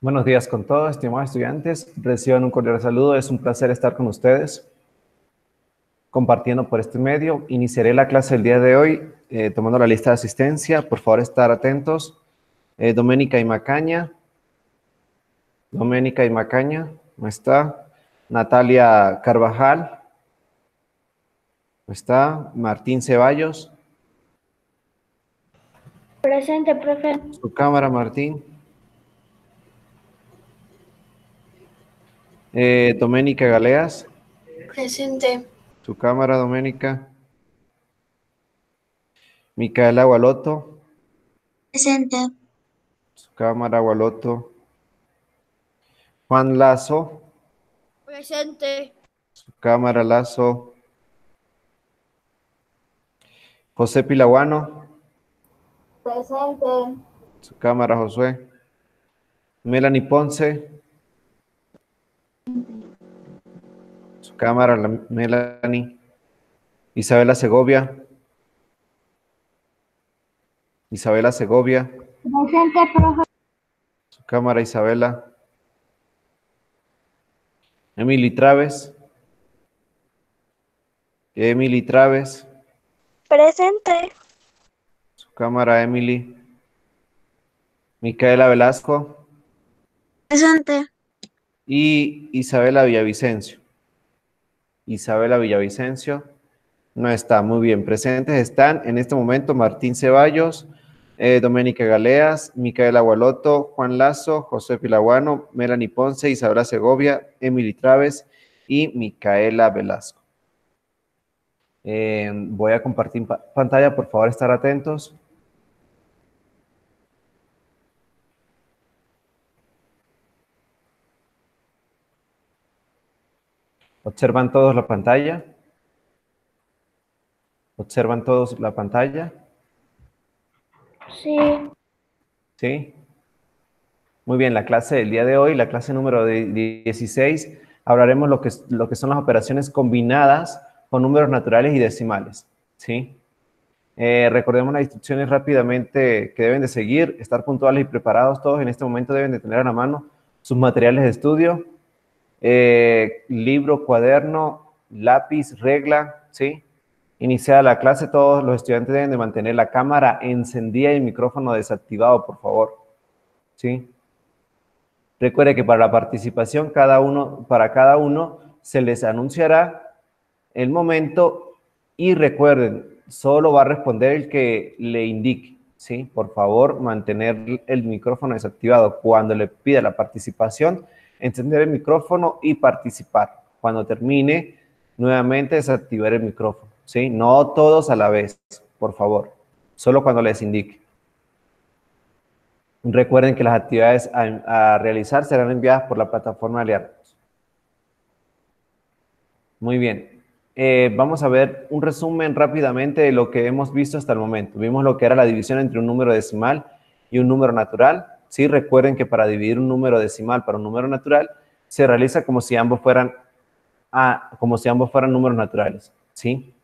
Buenos días con todos, estimados estudiantes. Reciban un cordial saludo. Es un placer estar con ustedes compartiendo por este medio. Iniciaré la clase del día de hoy eh, tomando la lista de asistencia. Por favor, estar atentos. Eh, Doménica y Macaña. Doménica y Macaña. ¿No está? Natalia Carvajal. ¿No está? Martín Ceballos. Presente, profe. Su cámara, Martín. Eh, Doménica Galeas. Presente. Su cámara, Doménica. Micaela Gualoto. Presente. Su cámara, Gualoto. Juan Lazo. Presente. Su cámara, Lazo. José Pilaguano. Presente. Su cámara, Josué. Melanie Ponce. Su cámara, la Melanie. Isabela Segovia. Isabela Segovia. Presente, profe. Su cámara, Isabela. Emily Traves. Emily Traves. Presente. Cámara, Emily. Micaela Velasco. Presente. Y Isabela Villavicencio. Isabela Villavicencio no está muy bien. Presentes están en este momento Martín Ceballos, eh, Doménica Galeas, Micaela Gualoto, Juan Lazo, José Pilaguano, Melanie Ponce, Isabela Segovia, Emily Traves y Micaela Velasco. Eh, voy a compartir pa- pantalla, por favor, estar atentos. ¿Observan todos la pantalla? ¿Observan todos la pantalla? Sí. ¿Sí? Muy bien, la clase del día de hoy, la clase número de- 16, hablaremos lo que, lo que son las operaciones combinadas con números naturales y decimales. ¿Sí? Eh, recordemos las instrucciones rápidamente que deben de seguir, estar puntuales y preparados todos en este momento deben de tener a la mano sus materiales de estudio, eh, libro, cuaderno, lápiz, regla, ¿sí? Iniciada la clase, todos los estudiantes deben de mantener la cámara encendida y el micrófono desactivado, por favor, ¿sí? Recuerde que para la participación, cada uno, para cada uno se les anunciará el momento y recuerden, solo va a responder el que le indique, ¿sí? Por favor, mantener el micrófono desactivado. Cuando le pida la participación, encender el micrófono y participar. Cuando termine, nuevamente desactivar el micrófono, ¿sí? No todos a la vez, por favor. Solo cuando les indique. Recuerden que las actividades a, realizar serán enviadas por la plataforma de Aliados. Muy bien. Eh, vamos a ver un resumen rápidamente de lo que hemos visto hasta el momento. Vimos lo que era la división entre un número decimal y un número natural. Sí, recuerden que para dividir un número decimal para un número natural se realiza como si ambos fueran, ah, como si ambos fueran números naturales. ¿Sí?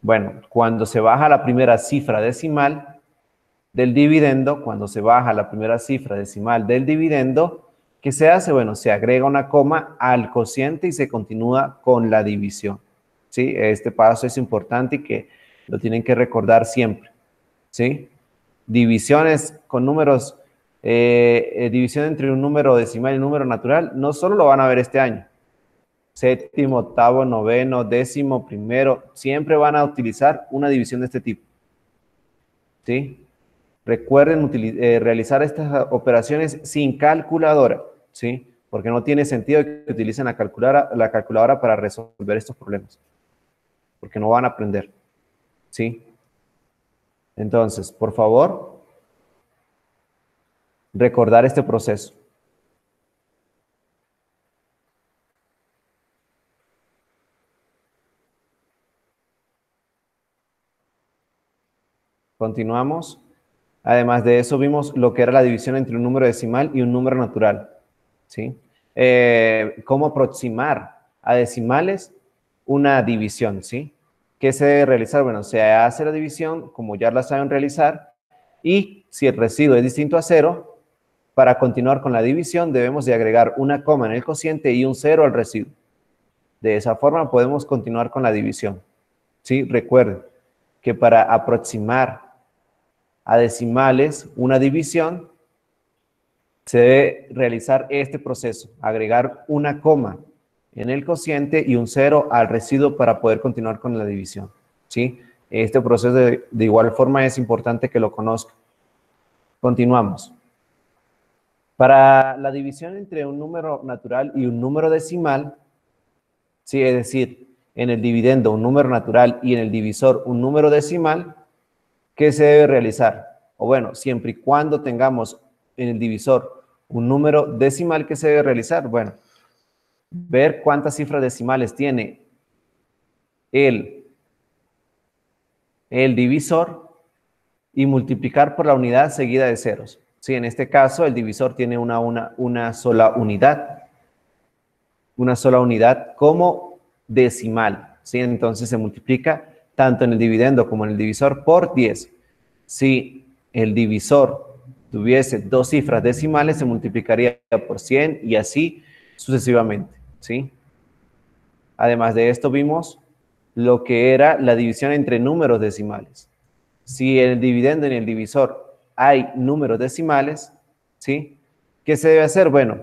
Bueno, cuando se baja la primera cifra decimal del dividendo, cuando se baja la primera cifra decimal del dividendo, ¿qué se hace? Bueno, se agrega una coma al cociente y se continúa con la división. ¿Sí? Este paso es importante y que lo tienen que recordar siempre. ¿Sí? Divisiones con números, eh, eh, división entre un número decimal y un número natural, no solo lo van a ver este año. Séptimo, octavo, noveno, décimo, primero, siempre van a utilizar una división de este tipo. ¿Sí? Recuerden eh, realizar estas operaciones sin calculadora, ¿sí? Porque no tiene sentido que utilicen la calculadora, la calculadora para resolver estos problemas. Porque no van a aprender, ¿sí? Entonces, por favor, recordar este proceso. Continuamos. Además de eso, vimos lo que era la división entre un número decimal y un número natural. ¿sí? Eh, cómo aproximar a decimales una división, ¿sí? ¿Qué se debe realizar? Bueno, se hace la división, como ya la saben realizar, Y si el residuo es distinto a cero, para continuar con la división debemos de agregar una coma en el cociente y un cero al residuo. De esa forma podemos continuar con la división. ¿Sí? Recuerden que para aproximar a decimales una división, se debe realizar este proceso, agregar una coma en el cociente y un cero al residuo para poder continuar con la división. ¿sí? Este proceso de, de igual forma es importante que lo conozcan. Continuamos. Para la división entre un número natural y un número decimal, ¿sí? es decir, en el dividendo un número natural y en el divisor un número decimal, ¿qué se debe realizar? O bueno, siempre y cuando tengamos en el divisor un número decimal que se debe realizar, bueno, ver cuántas cifras decimales tiene el, el divisor y multiplicar por la unidad seguida de ceros. Sí, en este caso el divisor tiene una, una, una sola unidad, una sola unidad como decimal. ¿sí? Entonces se multiplica tanto en el dividendo como en el divisor por 10. Si el divisor tuviese dos cifras decimales, se multiplicaría por 100 y así sucesivamente. ¿sí? Además de esto vimos lo que era la división entre números decimales. Si el dividendo en el divisor hay números decimales, ¿sí? ¿Qué se debe hacer? Bueno,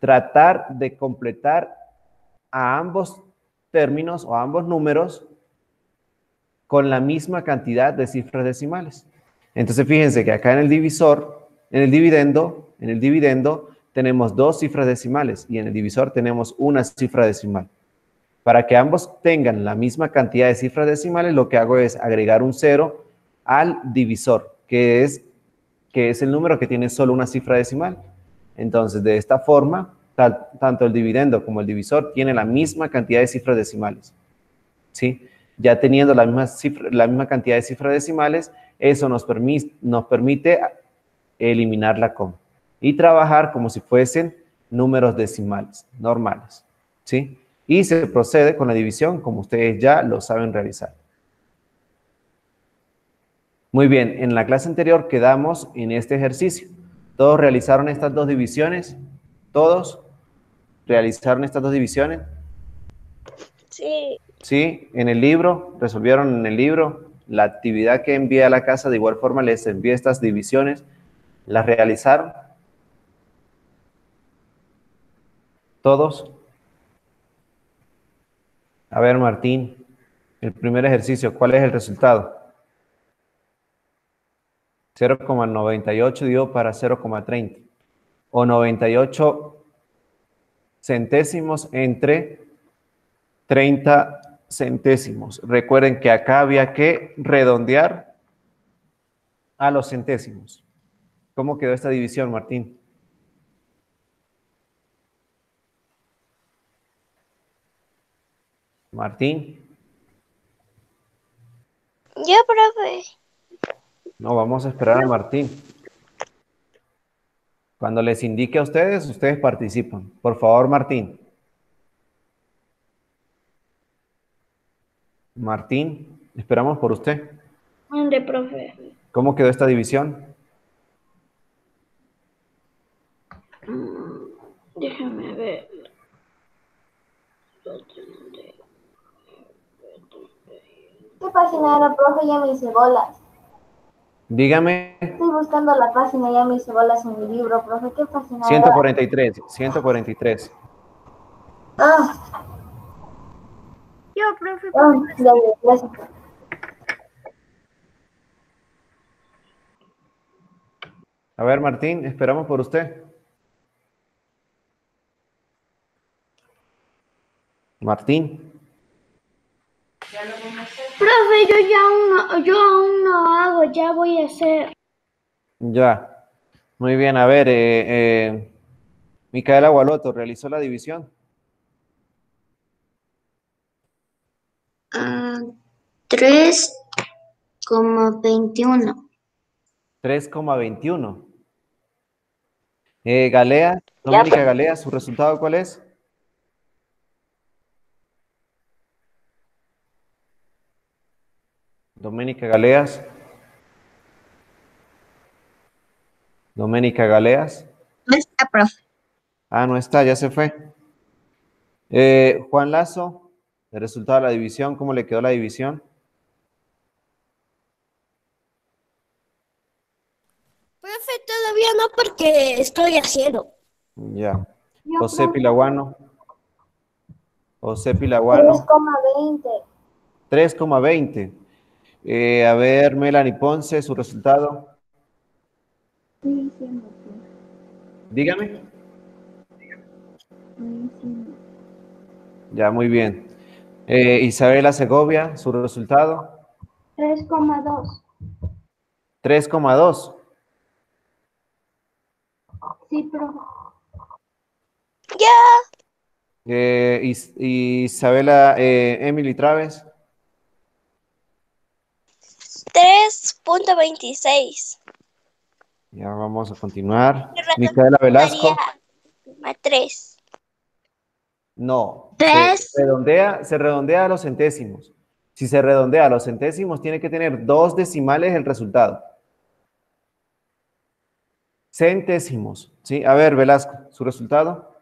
tratar de completar a ambos términos o a ambos números con la misma cantidad de cifras decimales. Entonces fíjense que acá en el divisor, en el dividendo, en el dividendo tenemos dos cifras decimales y en el divisor tenemos una cifra decimal. Para que ambos tengan la misma cantidad de cifras decimales, lo que hago es agregar un cero al divisor, que es, que es el número que tiene solo una cifra decimal. Entonces, de esta forma, tanto el dividendo como el divisor tienen la misma cantidad de cifras decimales. ¿Sí? Ya teniendo la misma, cifra, la misma cantidad de cifras decimales, eso nos, permite, nos permite eliminar la coma y trabajar como si fuesen números decimales normales. ¿Sí? Y se procede con la división como ustedes ya lo saben realizar. Muy bien, en la clase anterior quedamos en este ejercicio. ¿Todos realizaron estas dos divisiones? ¿Todos realizaron estas dos divisiones? Sí. Sí, en el libro, resolvieron en el libro. La actividad que envié a la casa, de igual forma les envié estas divisiones. ¿Las realizaron? ¿Todos? A ver, Martín, el primer ejercicio, ¿cuál es el resultado? 0,98 dio para 0,30 o 98 centésimos entre 30 centésimos. Recuerden que acá había que redondear a los centésimos. ¿Cómo quedó esta división, Martín? Martín. Yo, profe. No, vamos a esperar a Martín. Cuando les indique a ustedes, ustedes participan. Por favor, Martín. Martín, esperamos por usted. ¿Dónde, profe? ¿Cómo quedó esta división? Mm, déjame ver. ¿Qué página era, profe? Ya me hice bolas. Dígame. Estoy buscando la página, ya me hice bolas en mi libro, profe. ¿Qué página 143, 143. Ah. Yo, profe. Ah, ya, ya, gracias. A ver, Martín, esperamos por usted. Martín. Profe, yo ya aún no, yo aún no hago, ya voy a hacer. Ya. Muy bien, a ver, eh, eh, Micaela Gualoto, ¿realizó la división? Tres como veintiuno. 3,21. Eh, Galea, Doménica Galea, ¿su resultado cuál es? Doménica Galeas. Doménica Galeas. No está, profe. Ah, no está, ya se fue. Eh, Juan Lazo, el resultado de la división, ¿cómo le quedó la división? Profe, todavía no porque estoy haciendo. Ya. José Pilaguano. José Pilaguano, 3,20. 3,20. Eh, a ver, Melanie Ponce, su resultado. Sí, sí. Dígame. Sí, sí. Ya, muy bien. Eh, Isabela Segovia, su resultado. 3,2. 3,2. Sí, profe. Eh, Is- Isabela eh, Emily Traves. 3.26. Ya vamos a continuar. Micaela Velasco. A 3. No. Tres. Se redondea, se redondea a los centésimos. Si se redondea a los centésimos, tiene que tener dos decimales el resultado. Centésimos. ¿Sí? A ver, Velasco, su resultado.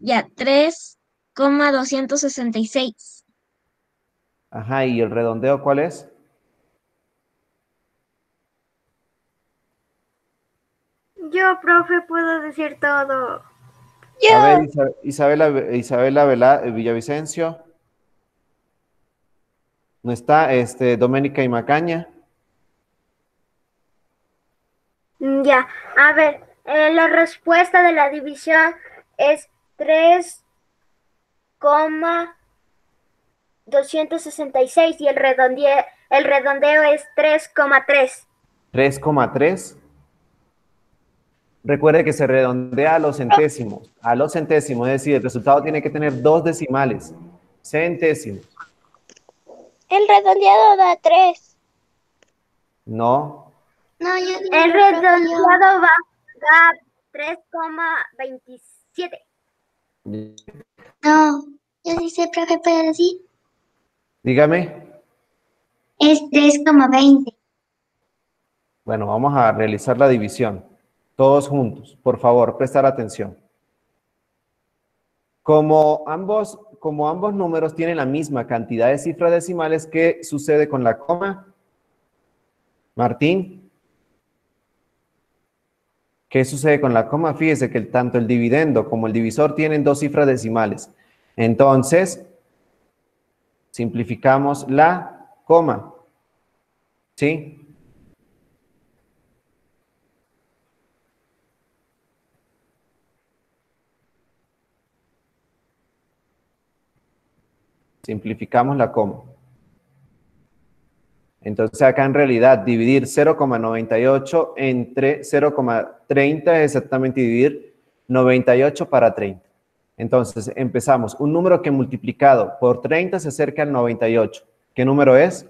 Ya, 3,266. Ajá, ¿y el redondeo cuál es? Yo, profe, puedo decir todo. A ver, Isa- Isabela, Isabela Vela- Villavicencio. No está, este, Doménica y Macaña. Mm, Ya, a ver, eh, la respuesta de la división es 3,266 y el redondeo, el redondeo es 3,3. 3,3. Recuerde que se redondea a los centésimos. A los centésimos, es decir, el resultado tiene que tener dos decimales. Centésimos. El redondeado da 3. No. No, yo El redondeado va a 3,27. No, yo sí sé, profe, puedo decir. Dígame. Es 3,20. Bueno, vamos a realizar la división. Todos juntos. Por favor, prestar atención. Como ambos, como ambos números tienen la misma cantidad de cifras decimales, ¿qué sucede con la coma? Martín. ¿Qué sucede con la coma? Fíjese que el- tanto el dividendo como el divisor tienen dos cifras decimales. Entonces, simplificamos la coma. ¿Sí? Simplificamos la coma. Entonces acá en realidad dividir 0,98 entre 0,30 es exactamente dividir 98 para 30. Entonces empezamos. Un número que multiplicado por 30 se acerca al 98. ¿Qué número es?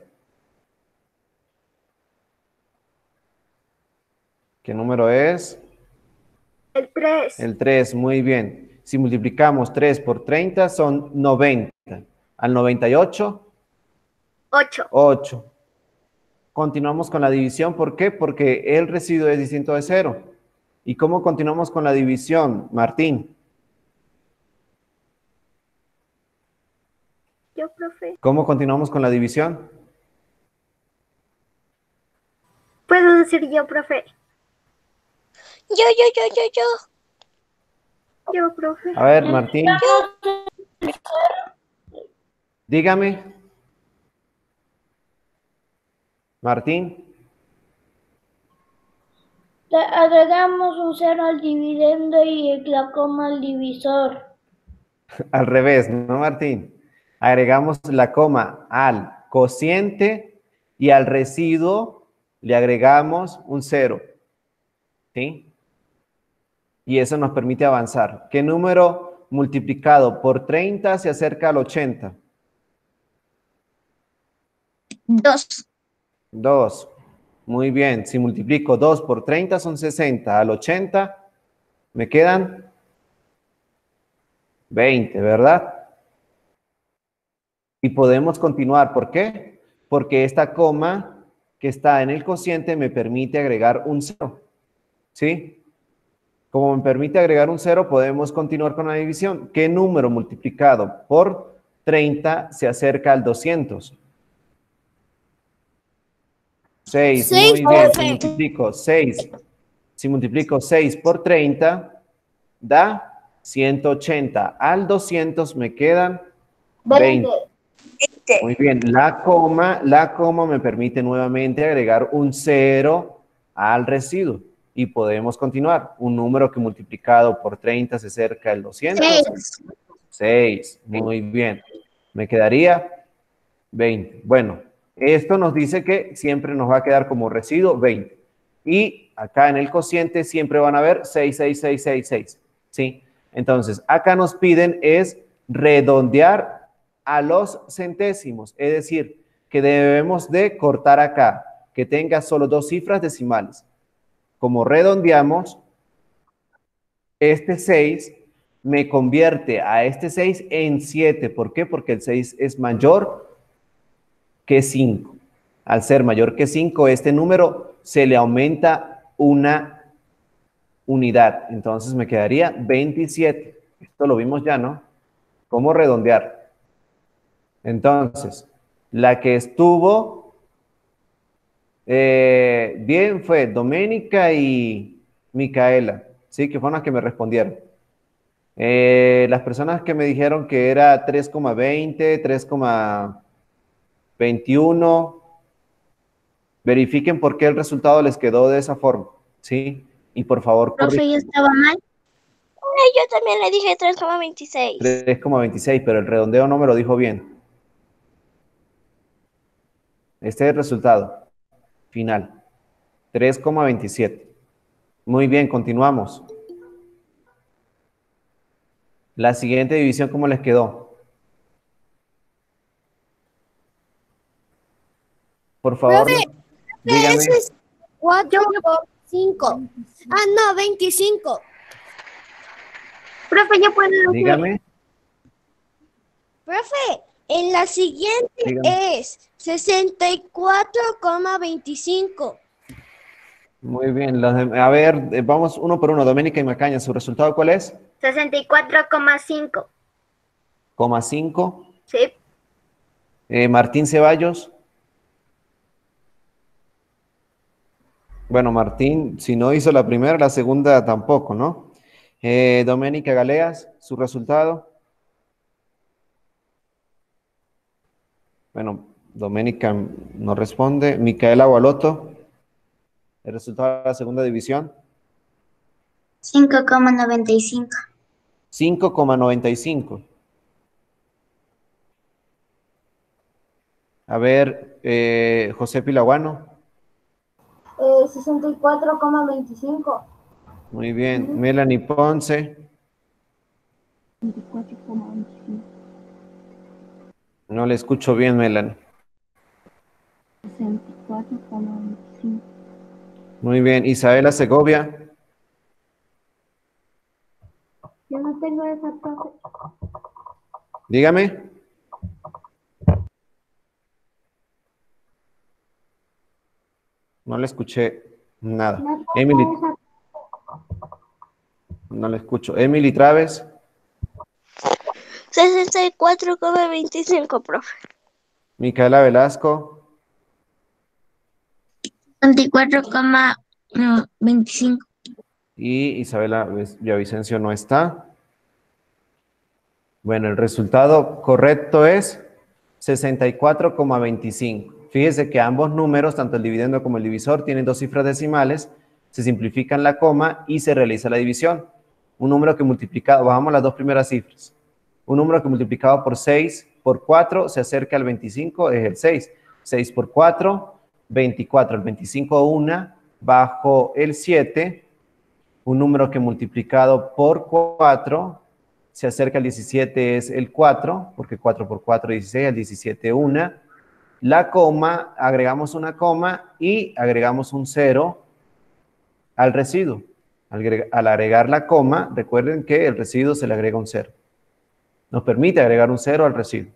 ¿Qué número es? El 3. El 3, muy bien. Si multiplicamos 3 por 30 son 90. Al 98, 8. 8. Continuamos con la división. ¿Por qué? Porque el residuo es distinto de 0. ¿Y cómo continuamos con la división, Martín? Yo, profe. ¿Cómo continuamos con la división? Puedo decir yo, profe. Yo, yo, yo, yo, yo. Yo, profe. A ver, Martín. Dígame. Martín. Le agregamos un cero al dividendo y la coma al divisor. Al revés, ¿no, Martín? Agregamos la coma al cociente y al residuo le agregamos un cero. ¿Sí? Y eso nos permite avanzar. ¿Qué número multiplicado por 30 se acerca al 80? 2. 2. Muy bien. Si multiplico 2 por 30 son 60. Al 80 me quedan 20, ¿verdad? Y podemos continuar. ¿Por qué? Porque esta coma que está en el cociente me permite agregar un cero. ¿Sí? Como me permite agregar un cero, podemos continuar con la división. ¿Qué número multiplicado por 30 se acerca al 200? 6. Seis, Muy bien. Si multiplico 6. Si multiplico 6 por 30, da 180. Al 200 me quedan 20. 20. Muy bien, la coma, la coma me permite nuevamente agregar un cero al residuo y podemos continuar. Un número que multiplicado por 30 se acerca al 200. Seis. 6, muy bien. Me quedaría 20. Bueno, esto nos dice que siempre nos va a quedar como residuo 20. Y acá en el cociente siempre van a ver 6, 6, 6, 6, 6. ¿Sí? Entonces, acá nos piden es redondear a los centésimos, es decir, que debemos de cortar acá, que tenga solo dos cifras decimales. Como redondeamos, este 6 me convierte a este 6 en 7. ¿Por qué? Porque el 6 es mayor que 5. Al ser mayor que 5, este número se le aumenta una unidad. Entonces me quedaría 27. Esto lo vimos ya, ¿no? ¿Cómo redondear? Entonces, la que estuvo eh, bien fue Doménica y Micaela, ¿sí? Que fueron las que me respondieron. Eh, las personas que me dijeron que era 3,20, 3,21, verifiquen por qué el resultado les quedó de esa forma, ¿sí? Y por favor, Profe, yo estaba mal. Yo también le dije 3,26. 3,26, pero el redondeo no me lo dijo bien. Este es el resultado final. 3,27. Muy bien, continuamos. La siguiente división, ¿cómo les quedó? Por favor, Profe, dígame. Ese es 4 por 5. Ah, no, 25. Profe, yo puedo. Dígame. Profe, en la siguiente Dígame. es 64,25. Muy bien. los a ver, eh, vamos uno por uno. Doménica y Macaña, ¿su resultado cuál es? 64,5. Coma 5. Sí. Eh, Martín Ceballos. Bueno, Martín, si no hizo la primera, la segunda tampoco, ¿no? Eh, Doménica Galeas, su resultado. Bueno, Doménica no responde. Micaela Gualoto, el resultado de la segunda división. 5,95. 5,95. A ver, eh, José Pilaguano. Eh, 64,25. Muy bien. Melanie Ponce. No le escucho bien, Melanie. Muy bien. Isabela Segovia. Yo no tengo esa profe. Dígame. No le escuché nada. No Emily, esa- no le escucho. Emily Traves. 64,25, profe. Micaela Velasco. 24,25. Y Isabela Ves- Villavicencio no está. Bueno, el resultado correcto es 64,25. Fíjese que ambos números, tanto el dividendo como el divisor, tienen dos cifras decimales, se simplifican la coma y se realiza la división. Un número que multiplicado, bajamos las dos primeras cifras. Un número que multiplicado por 6 por 4 se acerca al 25, es el 6. 6 por 4, 24. El 25 1 bajo el 7 un número que multiplicado por 4 se acerca al 17 es el 4, porque 4 por 4 es 16, al 17 1. La coma, agregamos una coma y agregamos un 0 al residuo. Al, agre- al agregar la coma, recuerden que el residuo se le agrega un 0. Nos permite agregar un 0 al residuo.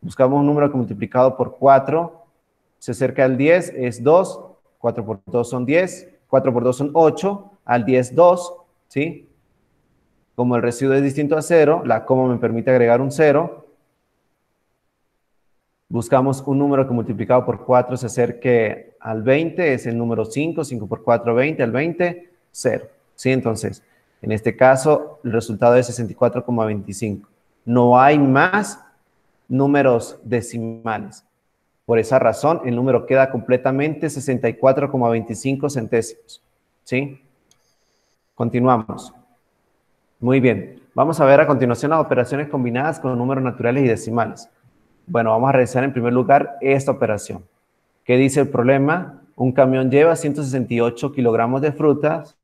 Buscamos un número que multiplicado por 4 se acerca al 10, es 2, 4 por 2 son 10, 4 por 2 son 8, al 10, 2, ¿sí? Como el residuo es distinto a 0, la coma me permite agregar un 0. Buscamos un número que multiplicado por 4 se acerque al 20, es el número 5, 5 por 4, 20, al 20, 0. ¿Sí? Entonces, en este caso, el resultado es 64,25. No hay más números decimales. Por esa razón, el número queda completamente 64,25 centésimos. ¿Sí? Continuamos. Muy bien. Vamos a ver a continuación las operaciones combinadas con números naturales y decimales. Bueno, vamos a realizar en primer lugar esta operación. ¿Qué dice el problema? Un camión lleva 168 kilogramos de frutas.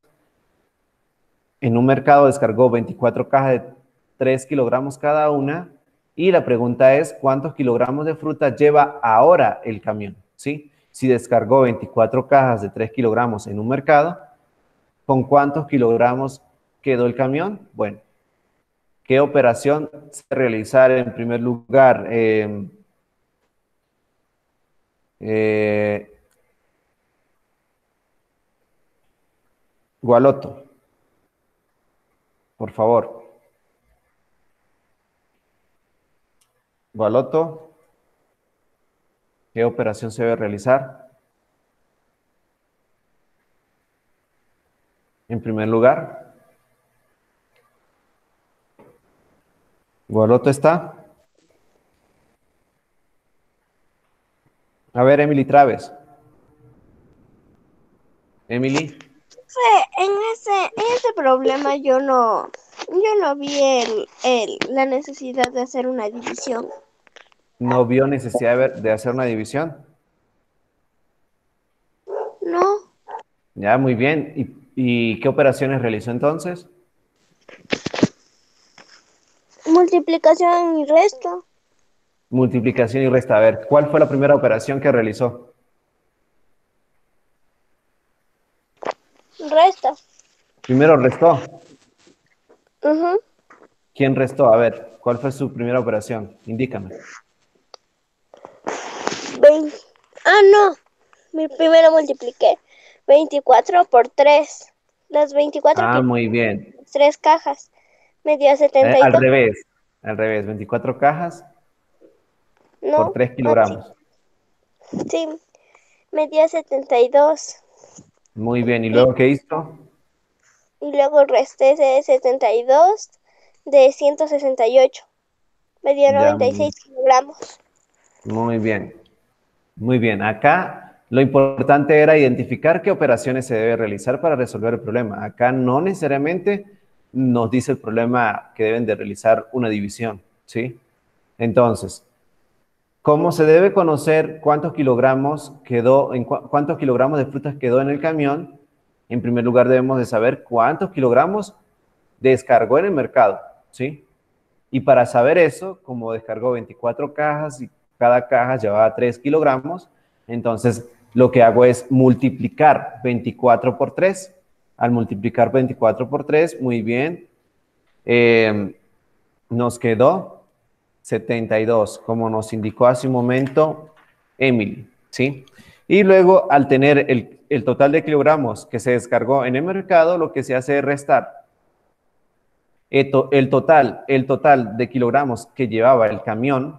En un mercado descargó 24 cajas de 3 kilogramos cada una. Y la pregunta es, ¿cuántos kilogramos de fruta lleva ahora el camión? ¿Sí? Si descargó 24 cajas de 3 kilogramos en un mercado, ¿con cuántos kilogramos quedó el camión? Bueno, ¿qué operación se realizar en primer lugar? Eh, eh, Gualoto, por favor. Gualoto, ¿qué operación se debe realizar? En primer lugar, Gualoto está. A ver, Emily Traves. Emily. en ese, en ese problema yo no, yo no vi el, el, la necesidad de hacer una división. ¿No vio necesidad de, hacer una división? No, Ya, muy bien. ¿Y, y qué operaciones realizó entonces? multiplicación y resto. Multiplicación y resta. A ver, ¿cuál fue la primera operación que realizó? Resta. Primero restó. ¿Quién restó? A ver, ¿cuál fue su primera operación? Indícame. Ah, no. Mi primero multipliqué 24 por 3. Las 24 Ah, muy bien. tres cajas. Me dio Eh, 72. al revés. Al revés. 24 cajas no, por 3 kilogramos. Sí, me dio 72. Muy bien. ¿Y luego qué hizo? Y luego resté ese 72 de 168. Me dio Ya, 96 kilogramos. Muy bien. Muy bien. Acá lo importante era identificar qué operaciones se debe realizar para resolver el problema. Acá no necesariamente nos dice el problema que deben de realizar una división, ¿sí? Entonces, ¿cómo se debe conocer cuántos kilogramos quedó, en cuántos kilogramos de frutas quedó en el camión? En primer lugar, debemos de saber cuántos kilogramos descargó en el mercado, ¿sí? Y para saber eso, como descargó 24 cajas y cada caja llevaba 3 kilogramos, entonces lo que hago es multiplicar 24 por 3. Al multiplicar 24 por 3, muy bien, eh, nos quedó 72, como nos indicó hace un momento Emily, ¿sí? Y luego, al tener el, el total de kilogramos que se descargó en el mercado, lo que se hace es restar el, to- el total, el total de kilogramos que llevaba el camión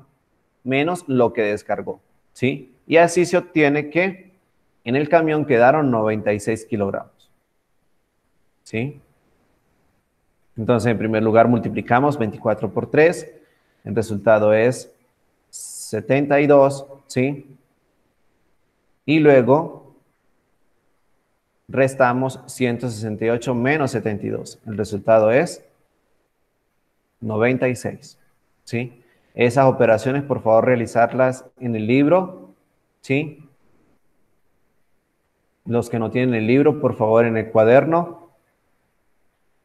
menos lo que descargó, ¿sí? Y así se obtiene que en el camión quedaron 96 kilogramos, ¿sí? Entonces, en primer lugar, multiplicamos 24 por 3, el resultado es 72, ¿sí? Y luego restamos 168 menos 72, el resultado es 96, ¿sí? Esas operaciones, por favor, realizarlas en el libro, ¿sí? Los que no tienen el libro, por favor, en el cuaderno.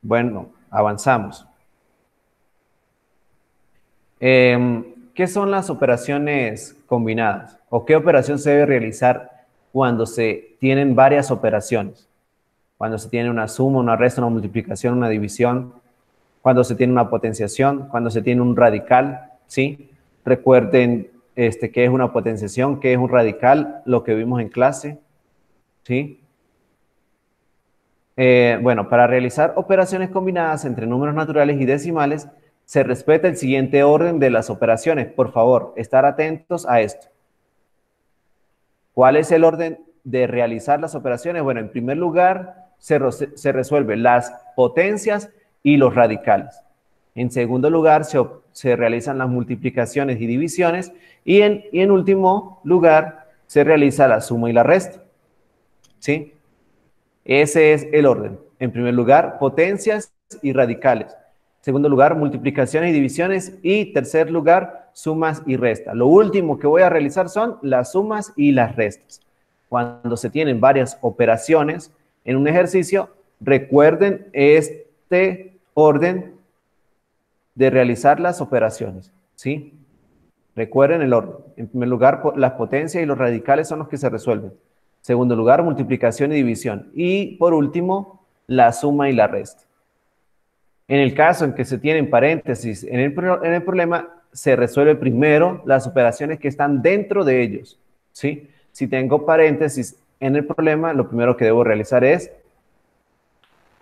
Bueno, avanzamos. Em, ¿Qué son las operaciones combinadas? ¿O qué operación se debe realizar cuando se tienen varias operaciones? Cuando se tiene una suma, una resta, una multiplicación, una división, cuando se tiene una potenciación, cuando se tiene un radical, ¿sí? Recuerden este, qué es una potenciación, qué es un radical, lo que vimos en clase, ¿sí? Eh, bueno, para realizar operaciones combinadas entre números naturales y decimales, se respeta el siguiente orden de las operaciones. Por favor, estar atentos a esto. ¿Cuál es el orden de realizar las operaciones? Bueno, en primer lugar, se, se resuelven las potencias y los radicales. En segundo lugar, se, se realizan las multiplicaciones y divisiones. Y en, y en último lugar, se realiza la suma y la resta. ¿Sí? Ese es el orden. En primer lugar, potencias y radicales. Segundo lugar, multiplicaciones y divisiones. Y tercer lugar, sumas y restas. Lo último que voy a realizar son las sumas y las restas. Cuando se tienen varias operaciones en un ejercicio, recuerden este orden de realizar las operaciones, ¿sí? Recuerden el orden. En primer lugar, las potencias y los radicales son los que se resuelven. Segundo lugar, multiplicación y división. Y por último, la suma y la resta. En el caso en que se tienen paréntesis en el, en el problema, se resuelve primero las operaciones que están dentro de ellos, ¿sí? Si tengo paréntesis en el problema, lo primero que debo realizar es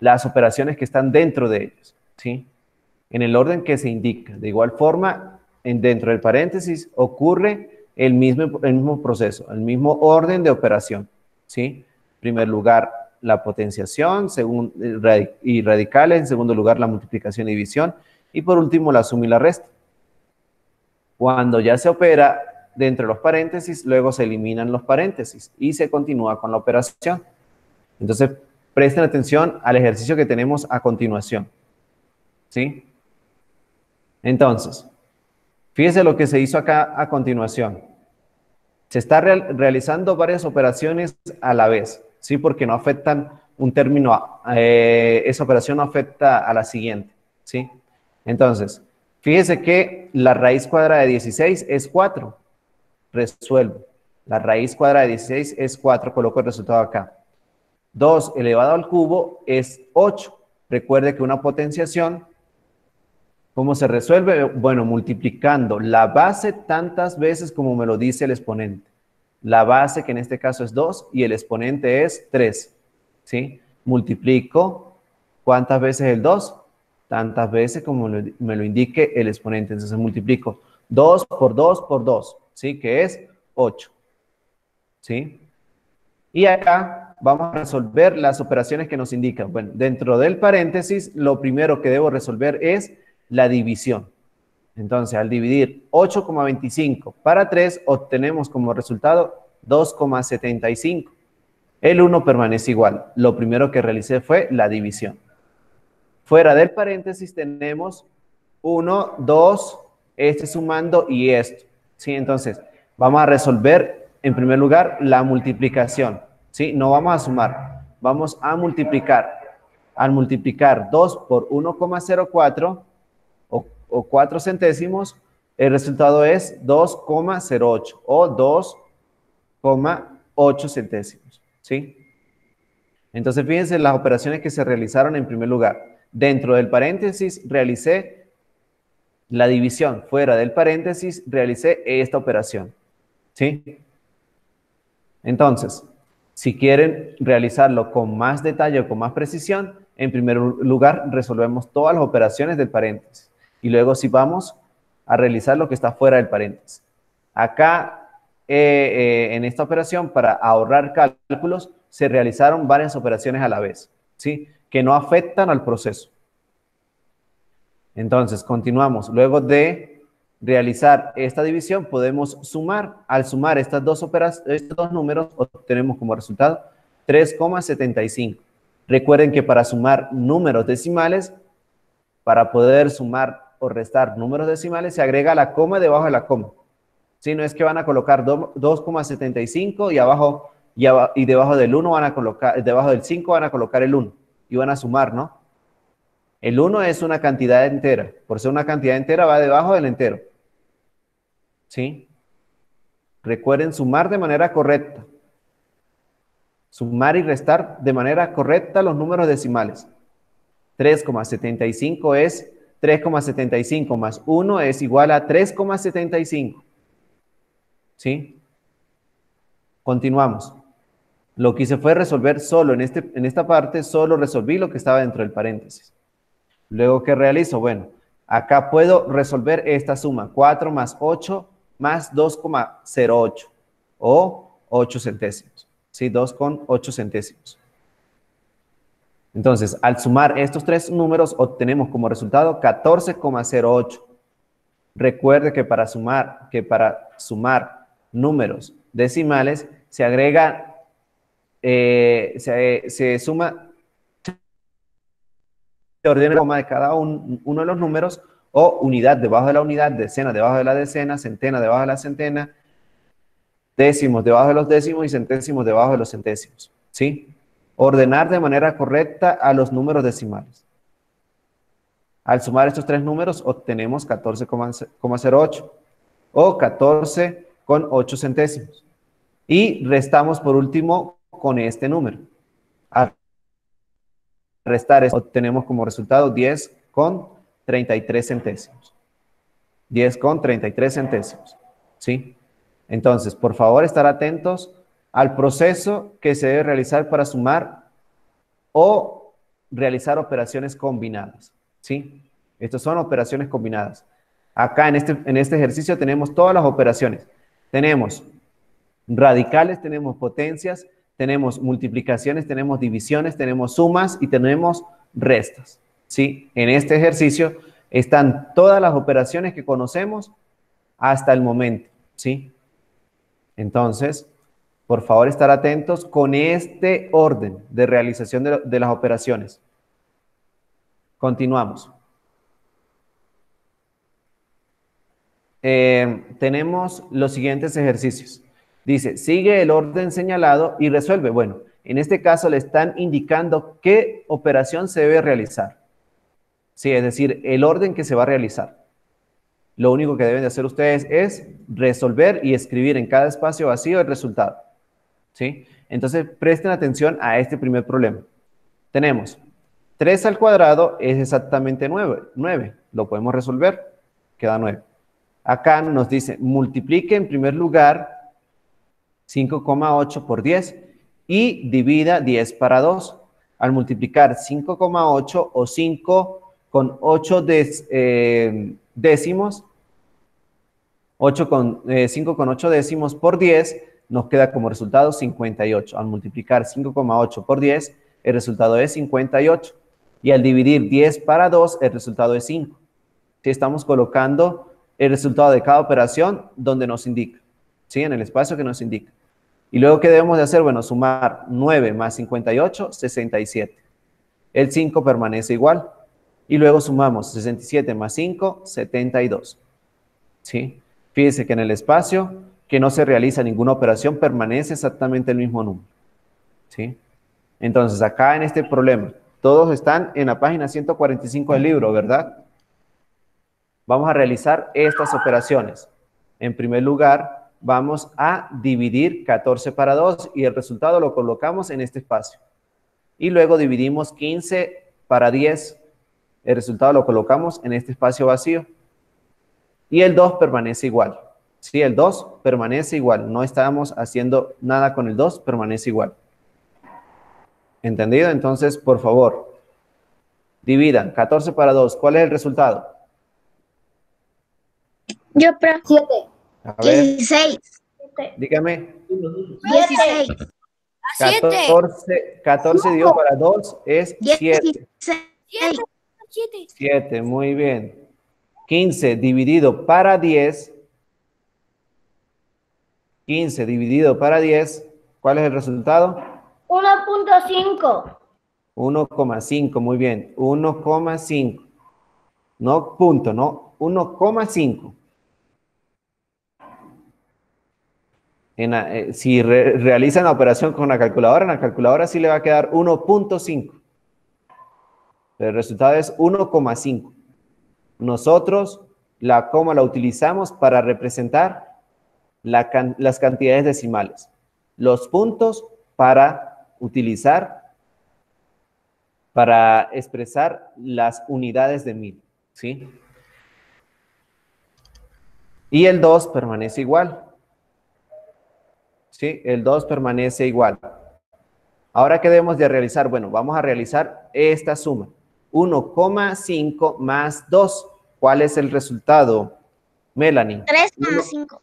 las operaciones que están dentro de ellos, ¿sí? En el orden que se indica. De igual forma, en, dentro del paréntesis ocurre el mismo, proceso, el mismo orden de operación. ¿sí? En primer lugar, la potenciación según, y radicales, en segundo lugar, la multiplicación y división, y por último, la suma y la resta. Cuando ya se opera dentro de los paréntesis, luego se eliminan los paréntesis y se continúa con la operación. Entonces, presten atención al ejercicio que tenemos a continuación. ¿Sí? Entonces, fíjese lo que se hizo acá a continuación. Se está realizando varias operaciones a la vez, ¿sí? Porque no afectan un término, eh, esa operación no afecta a la siguiente, ¿sí? Entonces, fíjese que la raíz cuadrada de 16 es 4. Resuelvo. La raíz cuadrada de 16 es 4, coloco el resultado acá. 2 elevado al cubo es 8. Recuerde que una potenciación ¿Cómo se resuelve? Bueno, multiplicando la base tantas veces como me lo dice el exponente. La base, que en este caso es 2, y el exponente es 3. ¿Sí? Multiplico, ¿cuántas veces el 2? Tantas veces como me lo indique el exponente. Entonces multiplico 2 por 2 por 2, ¿sí? Que es 8. ¿Sí? Y acá vamos a resolver las operaciones que nos indican. Bueno, dentro del paréntesis, lo primero que debo resolver es la división. Entonces, al dividir 8,25 para 3, obtenemos como resultado 2,75. El 1 permanece igual. Lo primero que realicé fue la división. Fuera del paréntesis tenemos 1, 2, este sumando y esto. ¿sí? Entonces, vamos a resolver en primer lugar la multiplicación. ¿sí? No vamos a sumar, vamos a multiplicar. Al multiplicar 2 por 1,04, o 4 centésimos, el resultado es 2,08 o 2,8 centésimos. ¿Sí? Entonces, fíjense las operaciones que se realizaron en primer lugar. Dentro del paréntesis realicé la división. Fuera del paréntesis realicé esta operación. ¿Sí? Entonces, si quieren realizarlo con más detalle o con más precisión, en primer lugar resolvemos todas las operaciones del paréntesis y luego si vamos a realizar lo que está fuera del paréntesis. Acá, eh, eh, en esta operación, para ahorrar cálculos, se realizaron varias operaciones a la vez, ¿sí? Que no afectan al proceso. Entonces, continuamos. Luego de realizar esta división, podemos sumar. Al sumar estas dos, estos dos números, obtenemos como resultado 3,75. Recuerden que para sumar números decimales, para poder sumar o restar números decimales, se agrega la coma debajo de la coma. Si no es que van a colocar 2,75 y abajo y, debajo del 1 van a colocar, debajo del 5 van a colocar el 1 y van a sumar, ¿no? El 1 es una cantidad entera. Por ser una cantidad entera va debajo del entero. ¿Sí? Recuerden sumar de manera correcta. Sumar y restar de manera correcta los números decimales. 3,75 es 3,75 más 1 es igual a 3,75. ¿Sí? Continuamos. Lo que hice fue resolver solo en, este, en esta parte, solo resolví lo que estaba dentro del paréntesis. Luego, ¿qué realizo? Bueno, acá puedo resolver esta suma, 4 más 8 más 2,08 o 8 centésimos. ¿Sí? 2,8 centésimos. Entonces, al sumar estos tres números, obtenemos como resultado 14,08. Recuerde que para sumar, que para sumar números decimales se agrega, eh, se, se, suma, se ordena de cada un, uno de los números o unidad debajo de la unidad, decena debajo de la decena, centena debajo de la centena, décimos debajo de los décimos y centésimos debajo de los centésimos. ¿Sí? Ordenar de manera correcta a los números decimales. Al sumar estos tres números obtenemos 14,08 o 14,8 centésimos. Y restamos por último con este número. Al restar obtenemos como resultado 10 con 33 centésimos. 10 con 33 centésimos. ¿Sí? Entonces, por favor, estar atentos al proceso que se debe realizar para sumar o realizar operaciones combinadas. ¿Sí? Estas son operaciones combinadas. Acá en este, en este ejercicio tenemos todas las operaciones. Tenemos radicales, tenemos potencias, tenemos multiplicaciones, tenemos divisiones, tenemos sumas y tenemos restas. ¿Sí? En este ejercicio están todas las operaciones que conocemos hasta el momento. ¿Sí? Entonces, por favor, estar atentos con este orden de realización de, las operaciones. Continuamos. Eh, tenemos los siguientes ejercicios. Dice, sigue el orden señalado y resuelve. Bueno, en este caso le están indicando qué operación se debe realizar. Sí, es decir, el orden que se va a realizar. Lo único que deben de hacer ustedes es resolver y escribir en cada espacio vacío el resultado. ¿Sí? Entonces, presten atención a este primer problema. Tenemos 3 al cuadrado es exactamente 9. 9. Lo podemos resolver. Queda 9. Acá nos dice, multiplique en primer lugar 5,8 por 10 y divida 10 para 2. Al multiplicar 5,8 o 5 con 8 eh, décimos, 8 con, 5 eh, con 8 décimos por 10, nos queda como resultado 58. Al multiplicar 5,8 por 10, el resultado es 58. Y al dividir 10 para 2, el resultado es 5. Si estamos colocando el resultado de cada operación donde nos indica, ¿sí? En el espacio que nos indica. Y luego, ¿qué debemos de hacer? Bueno, sumar 9 más 58, 67. El 5 permanece igual. Y luego sumamos 67 más 5, 72. ¿Sí? Fíjense que en el espacio que no se realiza ninguna operación permanece exactamente el mismo número. ¿Sí? Entonces, acá en este problema, todos están en la página 145 del libro, ¿verdad? Vamos a realizar estas operaciones. En primer lugar, vamos a dividir 14 para 2 y el resultado lo colocamos en este espacio. Y luego dividimos 15 para 10. El resultado lo colocamos en este espacio vacío. Y el 2 permanece igual. Sí, el 2 permanece igual. No estamos haciendo nada con el 2, permanece igual. ¿Entendido? Entonces, por favor, dividan 14 para 2. ¿Cuál es el resultado? Yo, pro. Siete. A ver, 16. dígame. 16. 14, 14 dividido para 2 es 7. 16. 7, muy bien. 15 dividido para 10. 15 dividido para 10. ¿Cuál es el resultado? 1.5. 1,5, muy bien. 1,5. No punto, no. 1,5. En eh, si re, realizan la operación con la calculadora, en la calculadora sí le va a quedar 1.5. Pero el resultado es 1,5. Nosotros la coma la utilizamos para representar la can, las cantidades decimales. Los puntos para utilizar, para expresar las unidades de mil. ¿Sí? Y el 2 permanece igual. ¿sí? El 2 permanece igual. Ahora, ¿qué debemos de realizar? Bueno, vamos a realizar esta suma. 1,5 más 2. ¿Cuál es el resultado? Melanie. 3,5.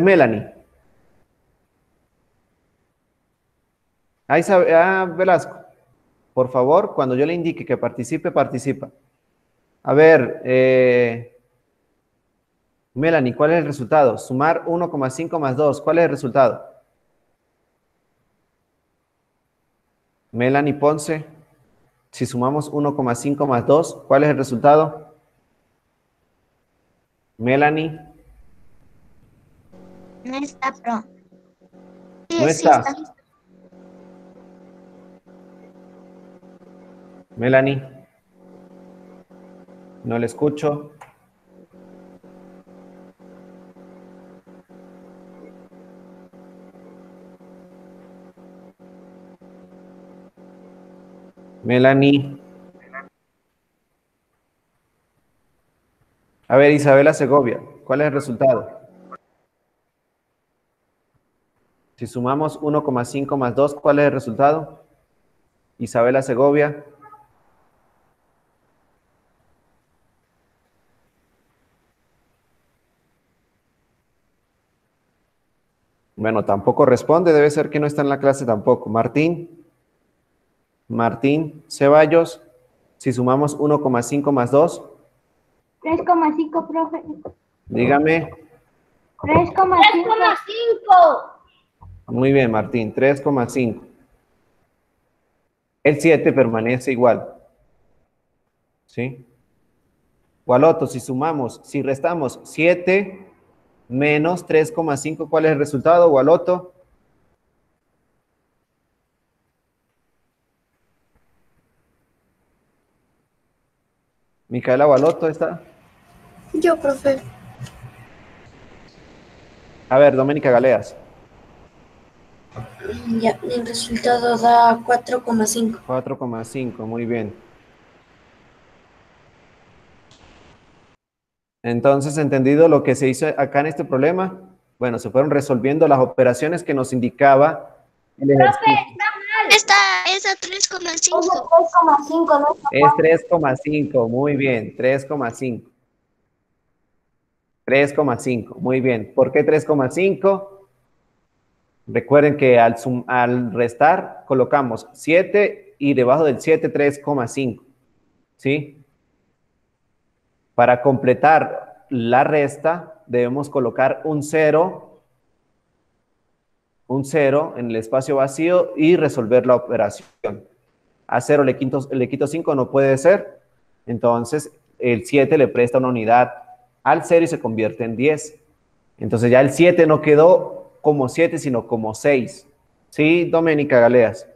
Melanie. Ahí sabe, ah, Velasco. Por favor, cuando yo le indique que participe, participa. A ver, eh, Melanie, ¿cuál es el resultado? Sumar 1,5 más 2. ¿Cuál es el resultado? Melanie Ponce. Si sumamos 1,5 más 2, ¿cuál es el resultado? Melanie. No está, pro. No está. Melanie. No le escucho. Melanie. A ver, Isabela Segovia, ¿cuál es el resultado? Si sumamos 1,5 más 2, ¿cuál es el resultado? Isabela Segovia. Bueno, tampoco responde, debe ser que no está en la clase tampoco. Martín. Martín Ceballos. Si sumamos 1,5 más 2. 3,5, profe. Dígame. 3,5. Muy bien, Martín. 3,5. El 7 permanece igual. ¿Sí? Gualoto, si sumamos, si restamos 7 menos 3,5, ¿cuál es el resultado, Gualoto? Micaela Gualoto está. Yo, profe. A ver, Doménica Galeas. Ya, el resultado da 4,5. 4,5, muy bien. Entonces, ¿entendido lo que se hizo acá en este problema? Bueno, se fueron resolviendo las operaciones que nos indicaba el ejercicio. Está, es a 3,5. 3,5, ¿no? Es 3,5, muy bien, 3,5. 3,5, muy bien. ¿Por qué 3,5? Recuerden que al, sum- al restar colocamos 7 y debajo del 7 3,5. ¿Sí? Para completar la resta debemos colocar un 0, un 0 en el espacio vacío y resolver la operación. A 0 le le quito 5, no puede ser. Entonces el 7 le presta una unidad al 0 y se convierte en 10. Entonces ya el 7 no quedó como 7, sino como 6. ¿Sí, Doménica Galeas?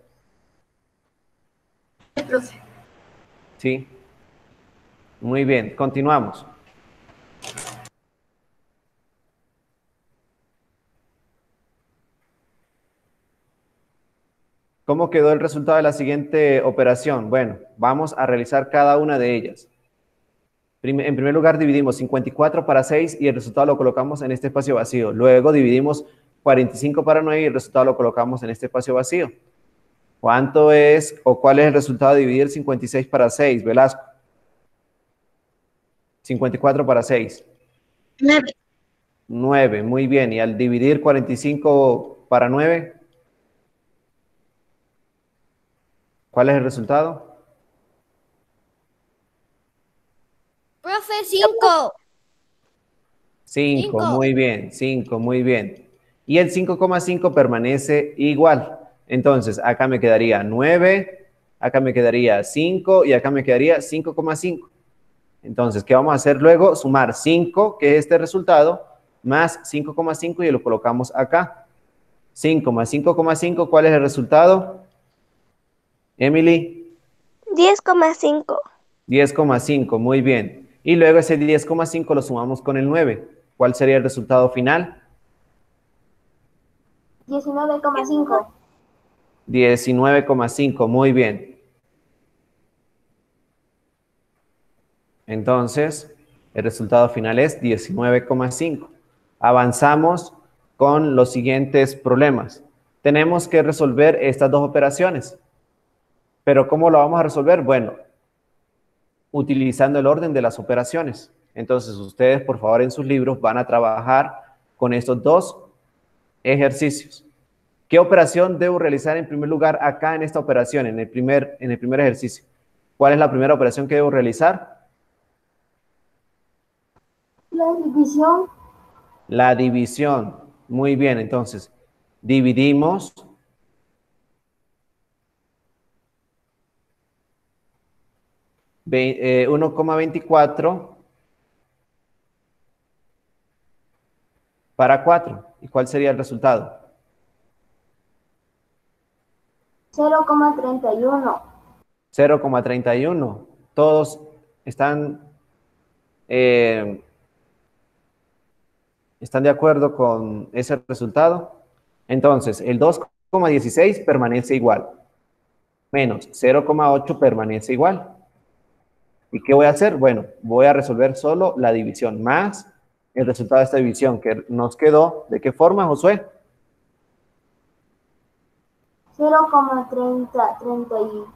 Sí. Muy bien, continuamos. ¿Cómo quedó el resultado de la siguiente operación? Bueno, vamos a realizar cada una de ellas. En primer lugar, dividimos 54 para 6 y el resultado lo colocamos en este espacio vacío. Luego dividimos 45 para 9 y el resultado lo colocamos en este espacio vacío. ¿Cuánto es o cuál es el resultado de dividir 56 para 6, Velasco? 54 para 6. 9. 9, muy bien. ¿Y al dividir 45 para 9? ¿Cuál es el resultado? Profe, 5. 5, Cinco. muy bien, 5, muy bien. Y el 5,5 permanece igual. Entonces, acá me quedaría 9, acá me quedaría 5 y acá me quedaría 5,5. Entonces, ¿qué vamos a hacer luego? Sumar 5, que es este resultado, más 5,5 y lo colocamos acá. 5 más 5,5, ¿cuál es el resultado? Emily, 10,5. 10,5, muy bien. Y luego ese 10,5 lo sumamos con el 9. ¿Cuál sería el resultado final? 19,5. 19,5, muy bien. Entonces, el resultado final es 19,5. Avanzamos con los siguientes problemas. Tenemos que resolver estas dos operaciones. Pero ¿cómo lo vamos a resolver? Bueno, utilizando el orden de las operaciones. Entonces, ustedes, por favor, en sus libros van a trabajar con estos dos ejercicios. ¿Qué operación debo realizar en primer lugar acá en esta operación, en el primer, en el primer ejercicio? ¿Cuál es la primera operación que debo realizar? La división. La división. Muy bien, entonces, dividimos eh, 1,24 para 4. ¿Y cuál sería el resultado? 0,31. 0,31. Todos están, eh, están de acuerdo con ese resultado. Entonces, el 2,16 permanece igual. Menos 0,8 permanece igual. ¿Y qué voy a hacer? Bueno, voy a resolver solo la división más el resultado de esta división que nos quedó. ¿De qué forma, Josué? 0,30.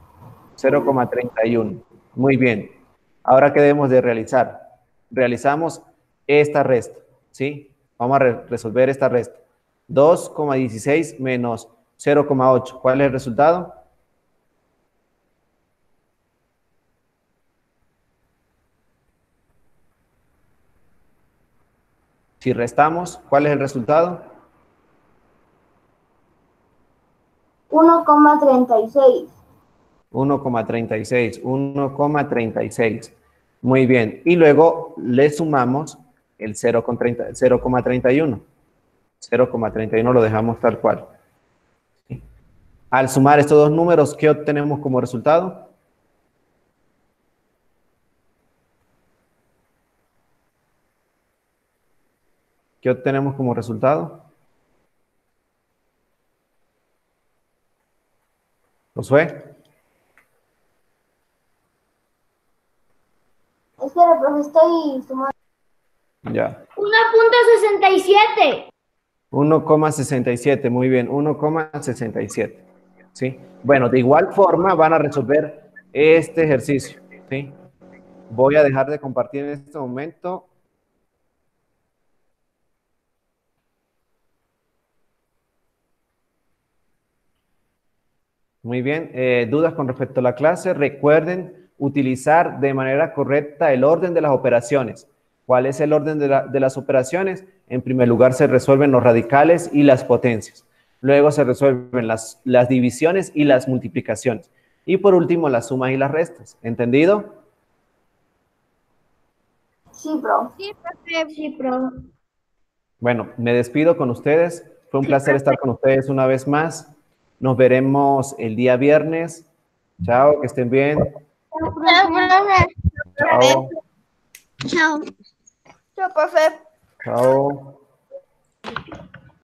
0,31. Muy bien. Ahora, ¿qué debemos de realizar? Realizamos esta resta, ¿sí? Vamos a re- resolver esta resta. 2,16 menos 0,8. ¿Cuál es el resultado? Si restamos, ¿cuál es el resultado? 1,36. 1,36, 1,36. Muy bien. Y luego le sumamos el 0,30 0,31. 0,31 lo dejamos tal cual. Al sumar estos dos números, ¿qué obtenemos como resultado? ¿Qué obtenemos como resultado? Josué. Espera, profe, estoy sumando. Ya. 1.67. 1,67, muy bien, 1,67. ¿Sí? Bueno, de igual forma van a resolver este ejercicio. ¿sí? Voy a dejar de compartir en este momento. Muy bien, eh, dudas con respecto a la clase. Recuerden utilizar de manera correcta el orden de las operaciones. ¿Cuál es el orden de, la- de las operaciones? En primer lugar se resuelven los radicales y las potencias. Luego se resuelven las, las divisiones y las multiplicaciones. Y por último, las sumas y las restas. ¿Entendido? Sí, profe. Sí, profe. Sí, profe. Bueno, me despido con ustedes. Fue un placer estar con ustedes una vez más. Nos veremos el día viernes. Chao, que estén bien. Chao, profe. Chao. Chao. Chao, profe. Chao.